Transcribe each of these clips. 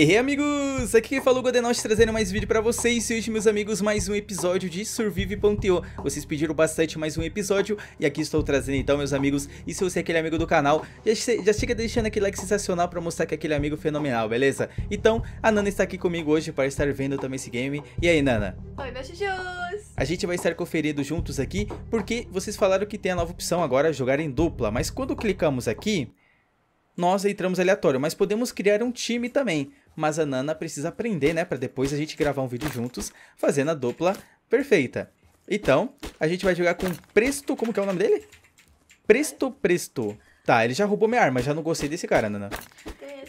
E hey, amigos, aqui quem falou Godenote trazendo mais vídeo pra vocês E hoje, meus amigos, mais um episódio de Survive.io Vocês pediram bastante mais um episódio E aqui estou trazendo então, meus amigos E se você é aquele amigo do canal, já, já chega deixando aquele like sensacional pra mostrar que é aquele amigo fenomenal, beleza? Então, a Nana está aqui comigo hoje para estar vendo também esse game E aí, Nana? Oi, meus chuchus! A gente vai estar conferindo juntos aqui Porque vocês falaram que tem a nova opção agora, jogar em dupla Mas quando clicamos aqui nós entramos aleatório, mas podemos criar um time também mas a Nana precisa aprender, né, para depois a gente gravar um vídeo juntos, fazendo a dupla perfeita. Então, a gente vai jogar com Presto, como que é o nome dele? Presto Presto. Tá, ele já roubou minha arma, já não gostei desse cara, Nana.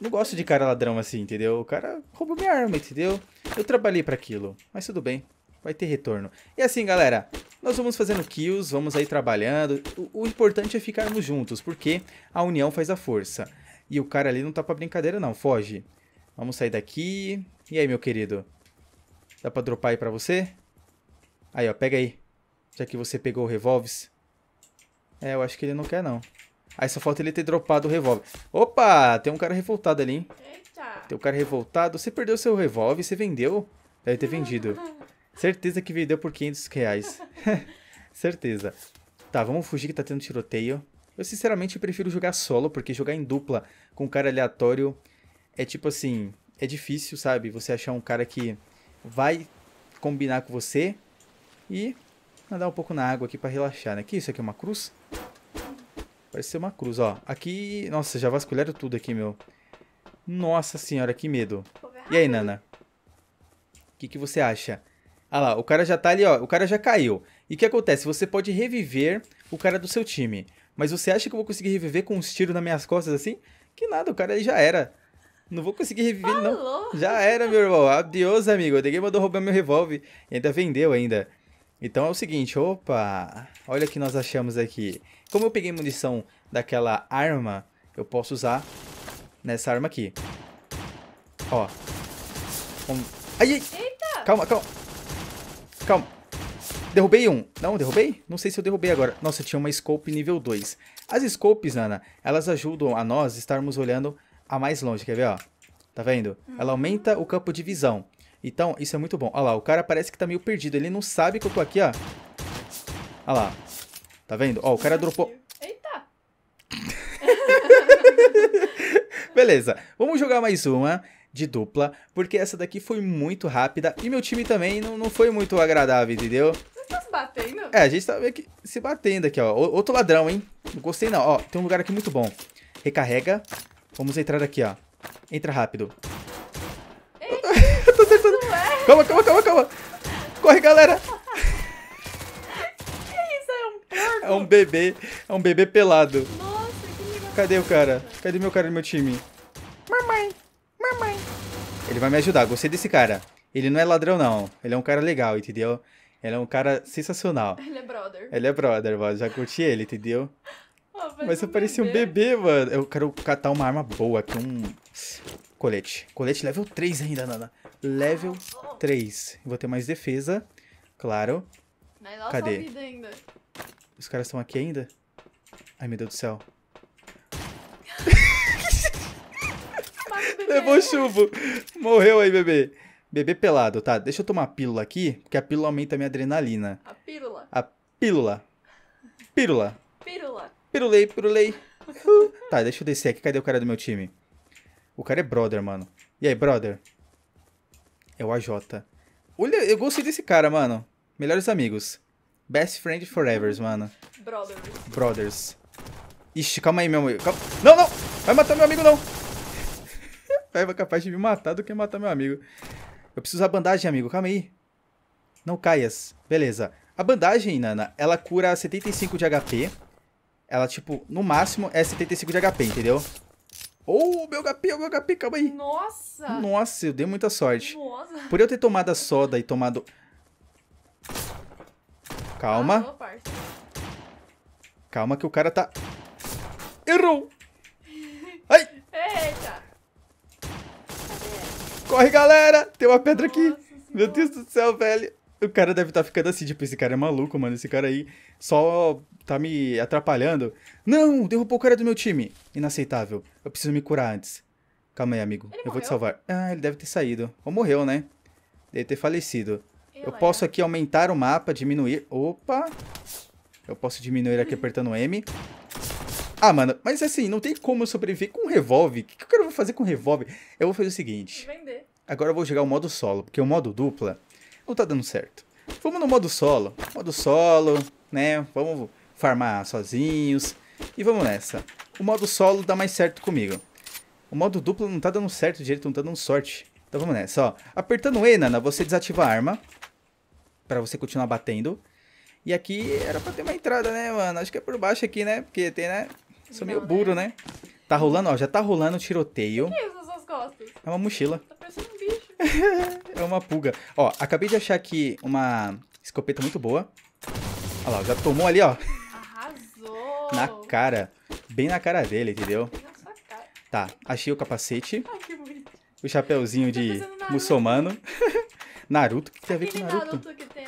Não gosto de cara ladrão assim, entendeu? O cara roubou minha arma, entendeu? Eu trabalhei para aquilo, mas tudo bem, vai ter retorno. E assim, galera, nós vamos fazendo kills, vamos aí trabalhando. O, o importante é ficarmos juntos, porque a união faz a força. E o cara ali não tá pra brincadeira não, foge. Vamos sair daqui. E aí, meu querido? Dá pra dropar aí pra você? Aí, ó, pega aí. Já que você pegou o revólver. É, eu acho que ele não quer, não. Aí só falta ele ter dropado o revólver. Opa! Tem um cara revoltado ali, hein? Eita! Tem um cara revoltado. Você perdeu seu revólver, você vendeu? Deve ter vendido. Certeza que vendeu por 500 reais. Certeza. Tá, vamos fugir que tá tendo tiroteio. Eu, sinceramente, prefiro jogar solo, porque jogar em dupla com um cara aleatório é tipo assim, é difícil, sabe? Você achar um cara que vai combinar com você e andar um pouco na água aqui para relaxar, né? Que isso aqui é uma cruz? Parece ser uma cruz, ó. Aqui, nossa, já vasculharam tudo aqui, meu. Nossa senhora, que medo. E aí, Nana? O que, que você acha? Ah lá, o cara já tá ali, ó. O cara já caiu. E o que acontece? Você pode reviver o cara do seu time. Mas você acha que eu vou conseguir reviver com uns tiros nas minhas costas assim? Que nada, o cara já era. Não vou conseguir reviver ele, não. Já era, meu irmão. Adeus, amigo. Ninguém mandou roubar meu revólver. Ainda vendeu ainda. Então é o seguinte, opa. Olha o que nós achamos aqui. Como eu peguei munição daquela arma, eu posso usar nessa arma aqui. Ó. Um... Ai, ai. Eita. Calma, calma. Calma. Derrubei um. Não, derrubei? Não sei se eu derrubei agora. Nossa, tinha uma scope nível 2. As scopes, Ana, elas ajudam a nós estarmos olhando a mais longe, quer ver, ó? Tá vendo? Uhum. Ela aumenta o campo de visão. Então, isso é muito bom. Olha lá, o cara parece que tá meio perdido. Ele não sabe que eu tô aqui, ó. Olha lá. Tá vendo? Ó, o cara dropou... Eita! Beleza, vamos jogar mais uma de dupla, porque essa daqui foi muito rápida e meu time também não, não foi muito agradável, entendeu? Você tá se batendo? É, a gente tá meio que se batendo aqui, ó. Outro ladrão, hein? Não gostei não. Ó, tem um lugar aqui muito bom. Recarrega. Vamos entrar aqui, ó. Entra rápido. Eita, tô acertando. É. Calma, calma, calma, calma. Corre, galera. que isso? É um porco? É um bebê. É um bebê pelado. Nossa, que. Cadê o cara? Cadê meu cara do meu time? Mamãe, mamãe. Ele vai me ajudar. Gostei desse cara. Ele não é ladrão, não. Ele é um cara legal, entendeu? Ele é um cara sensacional. Ele é brother. Ele é brother, mano. Já curti ele, entendeu? Oh, Mas eu parecia um bebê, mano. Eu quero catar uma arma boa aqui, um colete. Colete level 3 ainda, Nana. Level 3. Vou ter mais defesa, claro. Mas olha Cadê? sua vida ainda. Os caras estão aqui ainda? Ai, meu Deus do céu. Bebê. Levou chumbo. Morreu aí, bebê. Bebê pelado, tá? Deixa eu tomar a pílula aqui, porque a pílula aumenta a minha adrenalina. A pílula. A pílula. Pílula. Pirulei, pirulei. Uh. Tá, deixa eu descer aqui. Cadê o cara do meu time? O cara é brother, mano. E aí, brother? É o AJ. Olha, eu gostei desse cara, mano. Melhores amigos. Best friend forever, mano. Brother. Brothers. Ixi, calma aí, meu amigo. Calma. Não, não! Vai matar meu amigo, não! Vai é capaz de me matar do que matar meu amigo. Eu preciso usar bandagem, amigo. Calma aí. Não caias. Beleza. A bandagem, Nana, ela cura 75 de HP. Ela, tipo, no máximo é 75 de HP, entendeu? Oh, meu HP, o meu HP, calma aí. Nossa. Nossa, eu dei muita sorte. Nossa. Por eu ter tomado a soda e tomado... Calma. Parça. Calma que o cara tá... Errou! Ai! Eita. Corre, galera! Tem uma pedra aqui. Nossa Meu Senhora. Deus do céu, velho. O cara deve estar tá ficando assim, tipo, esse cara é maluco, mano. Esse cara aí só tá me atrapalhando. Não, derrubou o cara do meu time. Inaceitável. Eu preciso me curar antes. Calma aí, amigo. Ele eu vou te morreu? salvar. Ah, ele deve ter saído. Ou morreu, né? Deve ter falecido. Eu posso aqui aumentar o mapa, diminuir. Opa! Eu posso diminuir aqui apertando M. Ah, mano, mas assim, não tem como eu sobreviver com um revólver. O que, que eu quero fazer com um revólver? Eu vou fazer o seguinte. Vender. Agora eu vou jogar o modo solo, porque o modo dupla não tá dando certo. Vamos no modo solo. Modo solo, né? Vamos farmar sozinhos. E vamos nessa. O modo solo dá mais certo comigo. O modo duplo não tá dando certo direito, não tá dando sorte. Então vamos nessa, ó. Apertando E, Nana, você desativa a arma. Pra você continuar batendo. E aqui era pra ter uma entrada, né, mano? Acho que é por baixo aqui, né? Porque tem, né? Sou meio burro, né? Tá rolando, ó. Já tá rolando tiroteio. O que é isso nas suas costas? É uma mochila. Tá parecendo um bicho. É uma pulga. Ó, acabei de achar aqui uma escopeta muito boa. Olha lá, já tomou ali, ó. Arrasou. Na cara. Bem na cara dele, entendeu? Bem na sua cara. Tá, achei o capacete. Ai, que bonito. O chapéuzinho de pensando no Naruto. muçulmano. Naruto? O que tem a ver com Naruto? Naruto que tem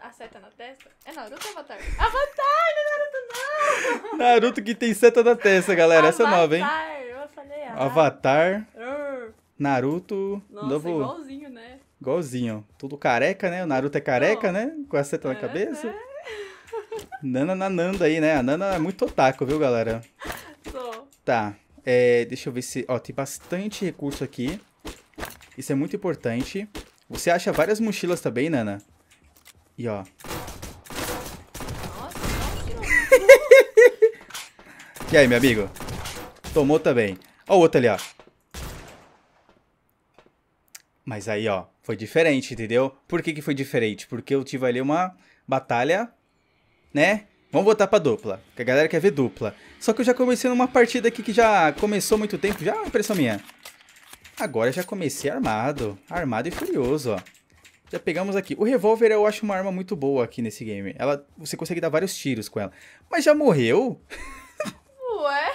a seta na testa. É Naruto ou Avatar? Avatar, não é Naruto não! Naruto que tem seta na testa, galera. Essa é nova, hein? Avatar, eu falei errado. Avatar, Arr. Naruto, Nossa, novo. igualzinho, né? Igualzinho. Tudo careca, né? O Naruto é careca, né? Com a seta na É, cabeça. né? Nana na Nanda aí, né? A Nana é muito otaku, viu, galera? Sou. Tá, é, deixa eu ver se... Ó, tem bastante recurso aqui. Isso é muito importante. Você acha várias mochilas também, Nana? E ó, Nossa, não. e aí, meu amigo? Tomou também. Ó o outro ali, ó. Mas aí, ó, foi diferente, entendeu? Por que que foi diferente? Porque eu tive ali uma batalha, né? Vamos botar pra dupla, que a galera quer ver dupla. Só que eu já comecei numa partida aqui que já começou muito tempo, já é impressão minha. Agora já comecei armado, armado e furioso, ó. Já pegamos aqui. O revólver eu acho uma arma muito boa aqui nesse game. Ela, você consegue dar vários tiros com ela. Mas já morreu? Ué?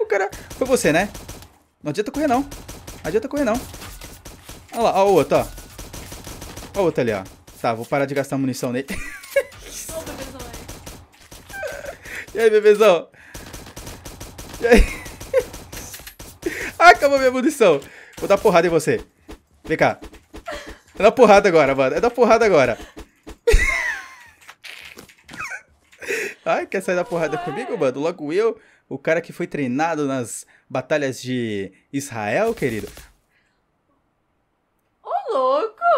O cara. Foi você, né? Não adianta correr, não. Não adianta correr, não. Olha lá, ó o outro, ó. Ó o outro ali, ó. Tá, vou parar de gastar munição nele. E aí, bebezão? E aí? acabou minha munição. Vou dar porrada em você. Vem cá. É dar porrada agora, mano. É dar porrada agora. Ai, quer sair da porrada comigo, mano? Logo eu, o cara que foi treinado nas batalhas de Israel, querido.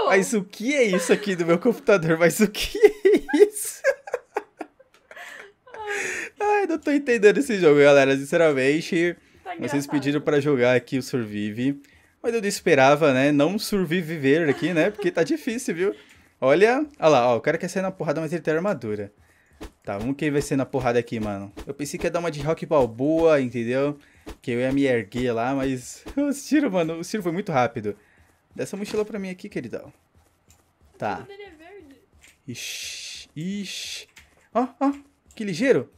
Mas o que é isso aqui do meu computador? Mas o que é isso? Ai, não tô entendendo esse jogo, galera. Sinceramente, Tá vocês pediram pra jogar aqui o Survive. Mas eu não esperava, né? Não surviver aqui, né? Porque tá difícil, viu? Olha, olha lá, ó, o cara quer sair na porrada, mas ele tem armadura. Tá, vamos que vai ser na porrada aqui, mano. Eu pensei que ia dar uma de rock balboa, entendeu? Que eu ia me erguer lá, mas os tiros, mano, o tiro foi muito rápido. Dá essa mochila pra mim aqui, queridão. Tá. É verde. Ixi, ixi. Ó, ó, que ligeiro.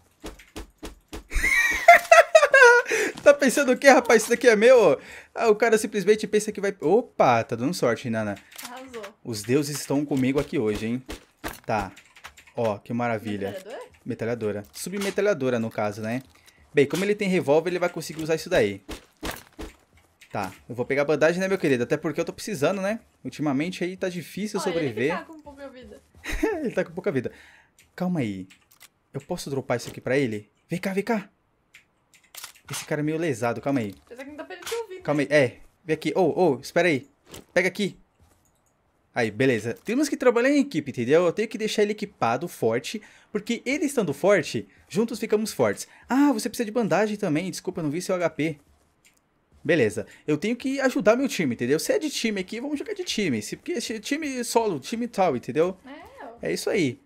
tá pensando o que, rapaz? Isso daqui é meu? Ah, o cara simplesmente pensa que vai... Opa, tá dando sorte, Nana. Arrasou. Os deuses estão comigo aqui hoje, hein? Tá. Ó, que maravilha. Metralhadora? Metralhadora. Submetralhadora, no caso, né? Bem, como ele tem revólver, ele vai conseguir usar isso daí. Tá, eu vou pegar a bandagem, né, meu querido? Até porque eu tô precisando, né? Ultimamente aí tá difícil Olha, Ele sobreviver. que tá com pouca vida. ele tá com pouca vida. Calma aí. Eu posso dropar isso aqui pra ele? Vem cá, vem cá. Esse cara é meio lesado, calma aí. Apesar que não tá pra ele te ouvir. Calma aí. É, vem aqui. Ô, ô, espera aí. Pega aqui. Aí, beleza. Temos que trabalhar em equipe, entendeu? Eu tenho que deixar ele equipado, forte, porque ele estando forte, juntos ficamos fortes. Ah, você precisa de bandagem também. Desculpa, eu não vi seu HP. Beleza. Eu tenho que ajudar meu time, entendeu? Se é de time aqui, vamos jogar de time. Se porque esse time solo, time tal, entendeu? É. É isso aí.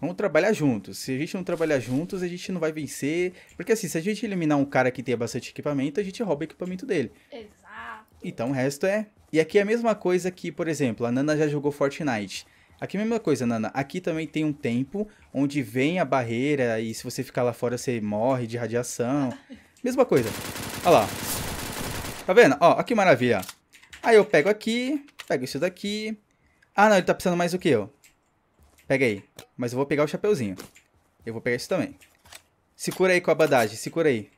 Vamos trabalhar juntos. Se a gente não trabalhar juntos, a gente não vai vencer. Porque assim, se a gente eliminar um cara que tenha bastante equipamento, a gente rouba o equipamento dele. Exato. Então o resto é. E aqui é a mesma coisa que, por exemplo, a Nana já jogou Fortnite. Aqui é a mesma coisa, Nana. Aqui também tem um tempo onde vem a barreira e se você ficar lá fora você morre de radiação. Mesma coisa. Olha lá. Tá vendo? Ó, aqui maravilha. Aí eu pego aqui, pego isso daqui. Ah, não, ele tá precisando mais do que eu. Pega aí. Mas eu vou pegar o chapeuzinho. Eu vou pegar isso também. Segura aí com a bandagem, segura aí.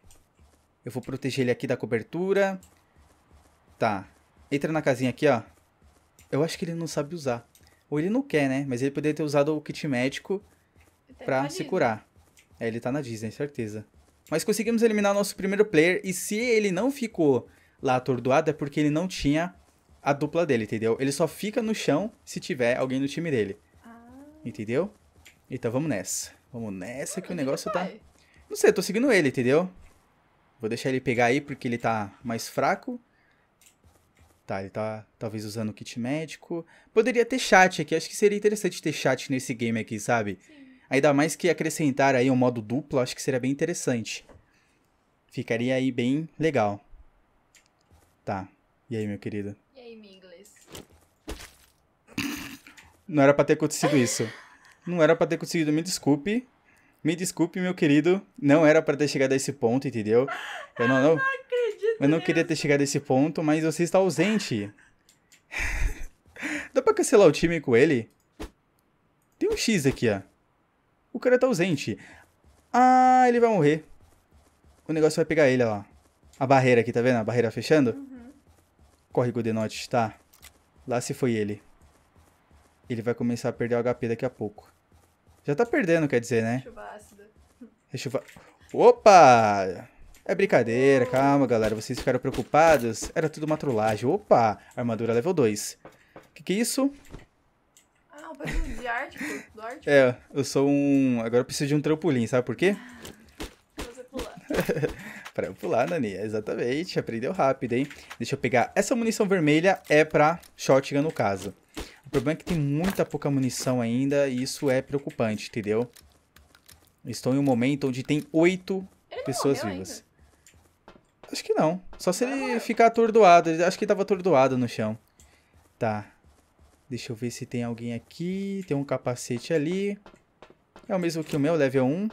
Eu vou proteger ele aqui da cobertura. Tá. Entra na casinha aqui, ó. Eu acho que ele não sabe usar. Ou ele não quer, né? Mas ele poderia ter usado o kit médico Até pra se curar. É, ele tá na Disney, certeza. Mas conseguimos eliminar o nosso primeiro player. E se ele não ficou lá atordoado, é porque ele não tinha a dupla dele, entendeu? Ele só fica no chão se tiver alguém no time dele. Ah, Entendeu? Então vamos nessa. Vamos nessa que o negócio tá. Não sei, eu tô seguindo ele, entendeu? Vou deixar ele pegar aí porque ele tá mais fraco. Tá, ele tá talvez usando o kit médico. Poderia ter chat aqui, acho que seria interessante ter chat nesse game aqui, sabe? Sim. Ainda mais que acrescentar aí um modo duplo, acho que seria bem interessante. Ficaria aí bem legal. Tá. E aí, meu querido? E aí, meu inglês? Não era pra ter acontecido isso. Não era pra ter acontecido, me desculpe. Me desculpe, meu querido. Não era pra ter chegado a esse ponto, entendeu? Eu não, não, Acredito. eu não queria ter chegado a esse ponto, mas você está ausente. Dá pra cancelar o time com ele? Tem um X aqui, ó. O cara tá ausente. Ah, ele vai morrer. O negócio vai pegar ele, ó. A barreira aqui, tá vendo? A barreira fechando? Corre, Godenote, tá. Lá se foi ele. Ele vai começar a perder o HP daqui a pouco. Já tá perdendo, quer dizer, né? Chuva ácida. Eu... fa- Opa! É brincadeira, calma, galera. Vocês ficaram preocupados? Era tudo uma trollagem. Opa! Armadura level 2. Que que é isso? Ah, o pedaço de Ártico. Do Ártico. É, eu sou um... Agora eu preciso de um trampolim, sabe por quê? Pra você pular. Pra eu pular, Nani. Exatamente. Aprendeu rápido, hein? Deixa eu pegar. Essa munição vermelha é pra shotgun, no caso. O problema é que tem muita pouca munição ainda e isso é preocupante, entendeu? Estou em um momento onde tem oito pessoas vivas. Acho que não. Só se ele ficar atordoado. Acho que ele tava atordoado no chão. Tá. Deixa eu ver se tem alguém aqui. Tem um capacete ali. É o mesmo que o meu, level 1.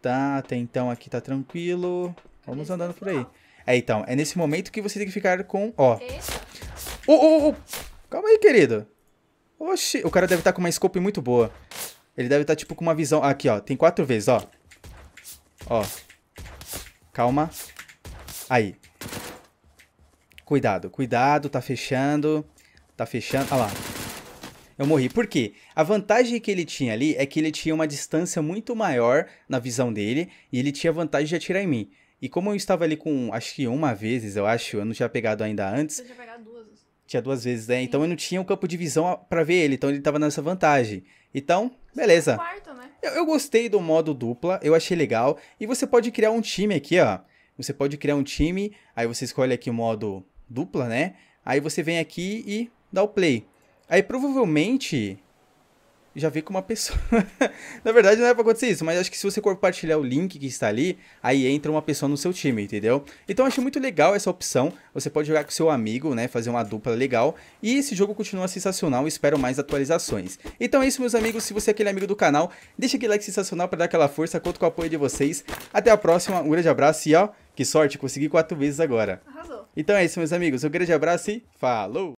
Tá, até então aqui tá tranquilo. Vamos andando tá por aí. É, então, é nesse momento que você tem que ficar com... Ó. Ô, ô, ô! Calma aí, querido. Oxi, o cara deve estar com uma scope muito boa. Ele deve estar, tipo, com uma visão... Aqui, ó. Tem quatro vezes, ó. Ó. Calma. Aí. Cuidado, cuidado. Tá fechando. Tá fechando. Olha lá. Eu morri. Por quê? A vantagem que ele tinha ali é que ele tinha uma distância muito maior na visão dele. E ele tinha vantagem de atirar em mim. E como eu estava ali com, acho que uma vezes, eu acho, eu não tinha pegado ainda antes, Você já pegar duas. tinha duas vezes, né? Então eu não tinha um campo de visão pra ver ele, então ele tava nessa vantagem. Então, beleza. Quarto, né? Eu, eu gostei do modo dupla, eu achei legal. E você pode criar um time aqui, ó. Você pode criar um time, aí você escolhe aqui o modo dupla, né? Aí você vem aqui e dá o play. Aí provavelmente já vem com uma pessoa. Na verdade não é pra acontecer isso, mas acho que se você compartilhar o link que está ali, aí entra uma pessoa no seu time, entendeu? Então eu achei muito legal essa opção. Você pode jogar com seu amigo, né? Fazer uma dupla legal. E esse jogo continua sensacional. Espero mais atualizações. Então é isso, meus amigos. Se você é aquele amigo do canal, deixa aquele like sensacional para dar aquela força. Conto com o apoio de vocês. Até a próxima. Um grande abraço e ó, que sorte, consegui quatro vezes agora. Arrasou. Então é isso, meus amigos. Um grande abraço e falou!